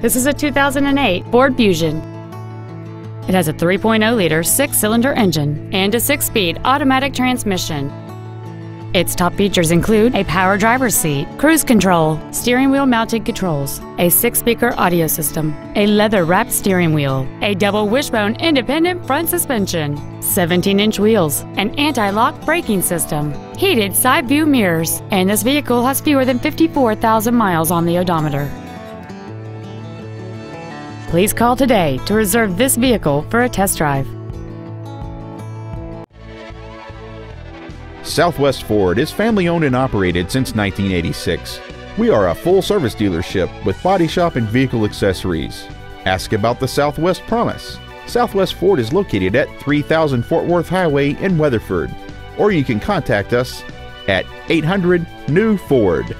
This is a 2008 Ford Fusion. It has a 3.0-liter six-cylinder engine and a six-speed automatic transmission. Its top features include a power driver's seat, cruise control, steering wheel mounted controls, a six-speaker audio system, a leather-wrapped steering wheel, a double wishbone independent front suspension, 17-inch wheels, an anti-lock braking system, heated side view mirrors, and this vehicle has fewer than 54,000 miles on the odometer. Please call today to reserve this vehicle for a test drive. Southwest Ford is family owned and operated since 1986. We are a full service dealership with body shop and vehicle accessories. Ask about the Southwest Promise. Southwest Ford is located at 3000 Fort Worth Highway in Weatherford, or you can contact us at 800 New Ford.